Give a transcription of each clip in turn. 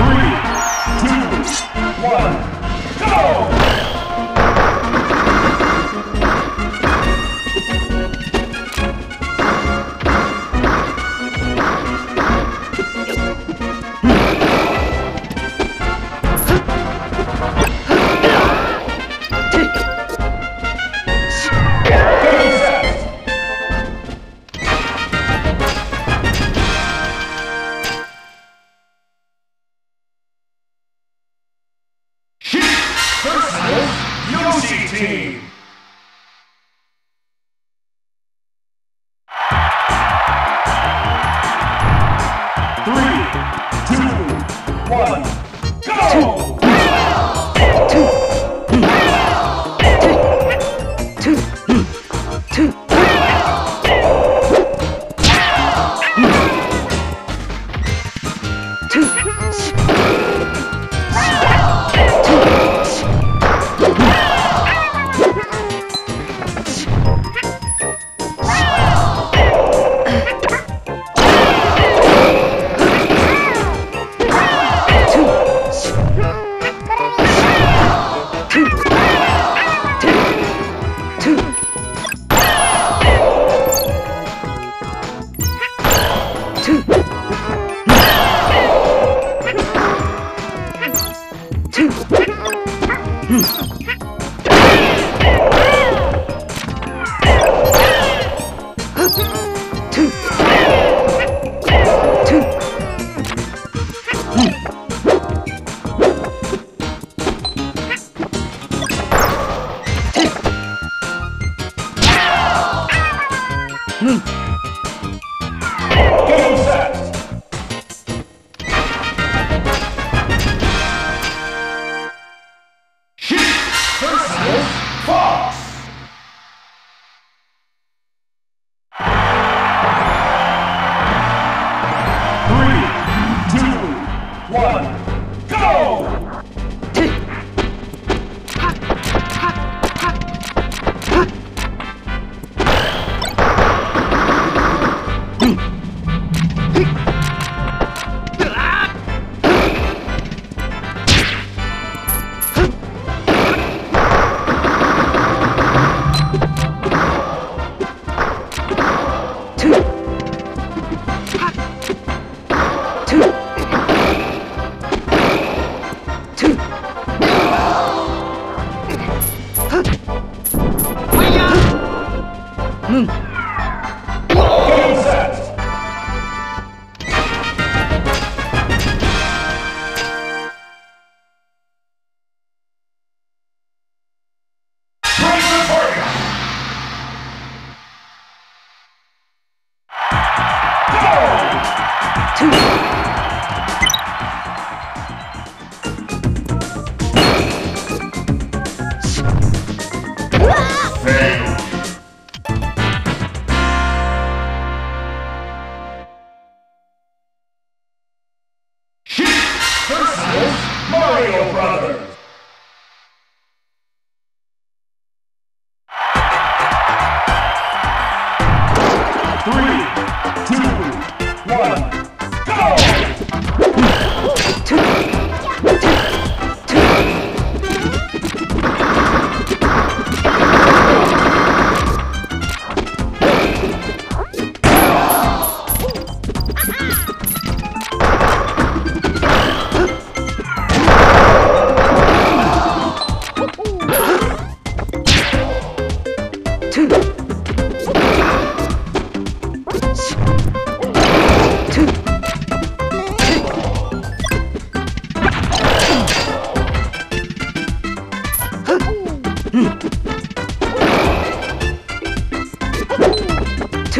Three, two, one, one, go! 嗯。Go!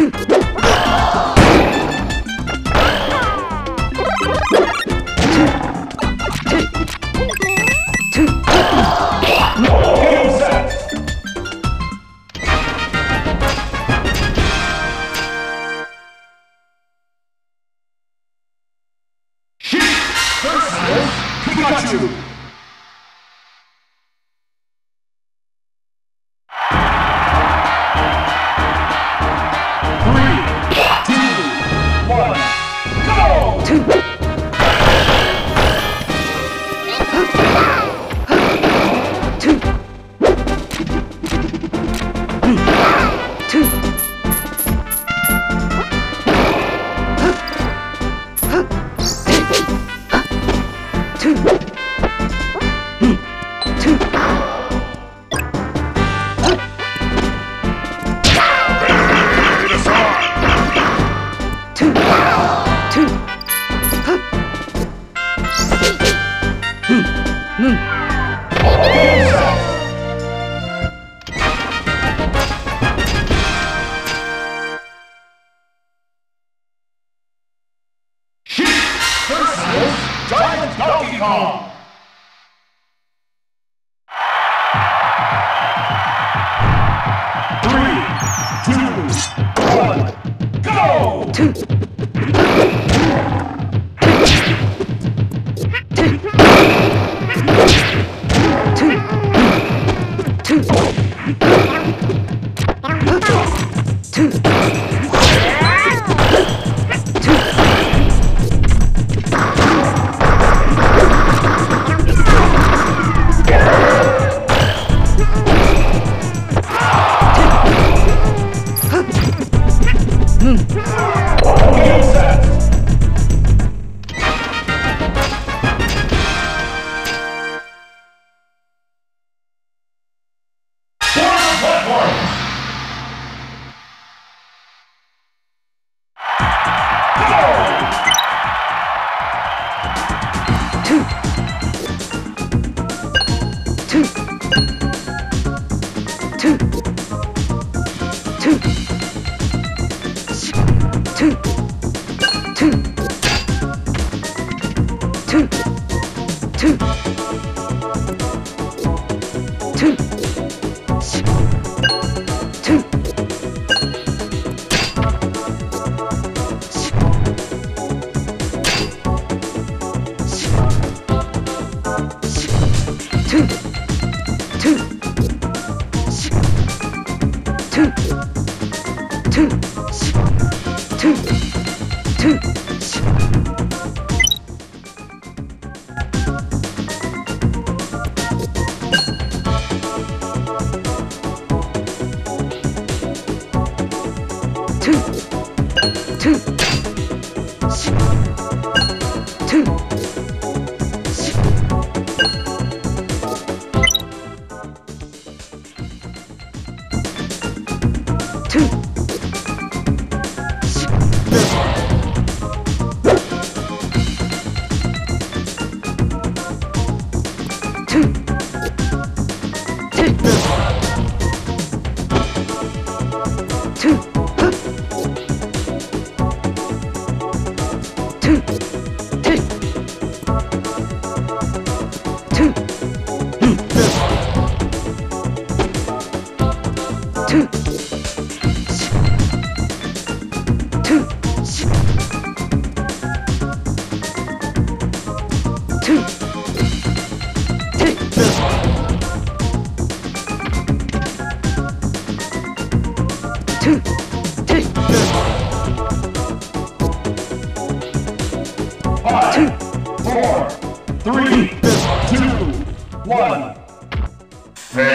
Hmph! Kong. Three, two, one, go!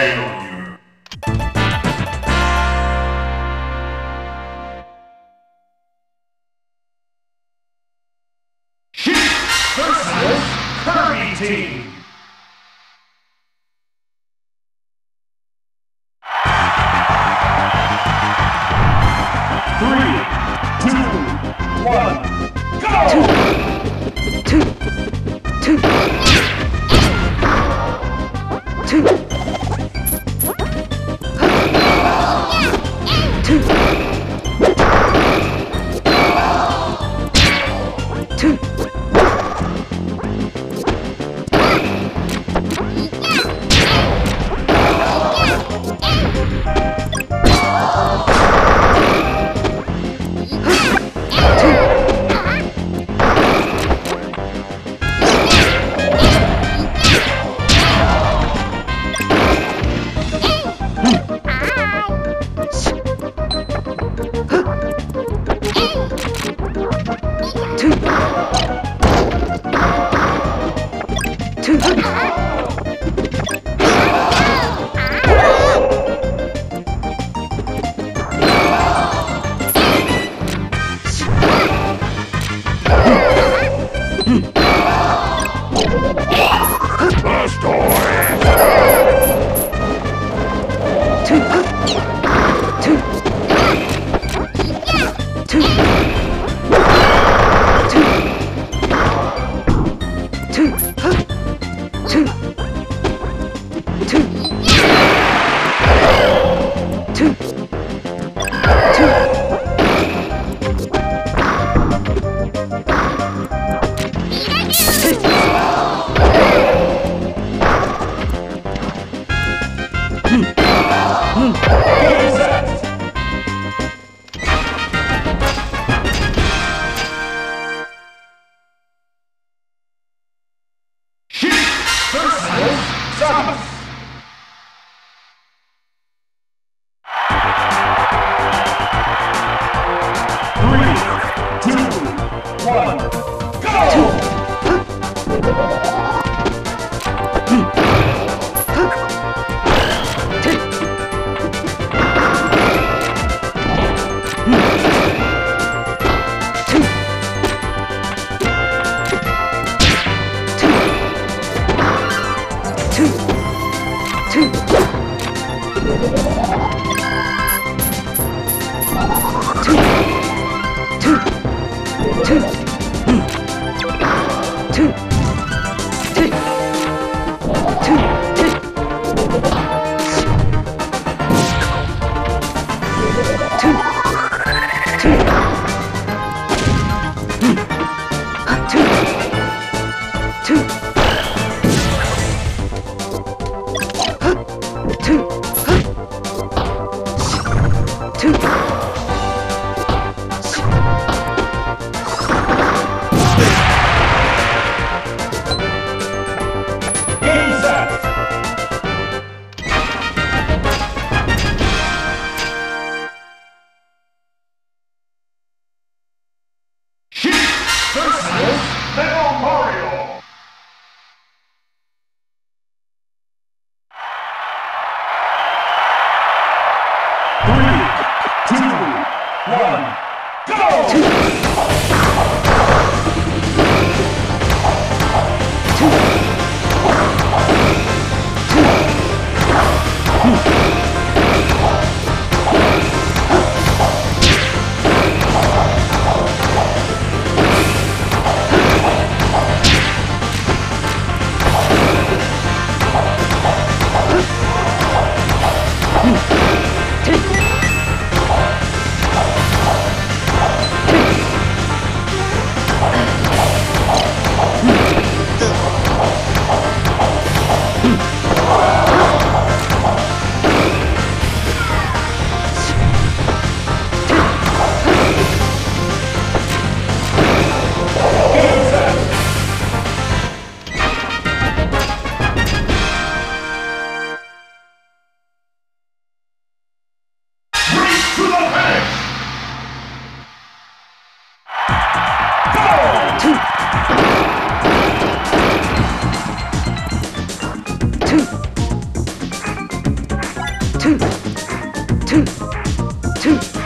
Amen. One, go! Complete.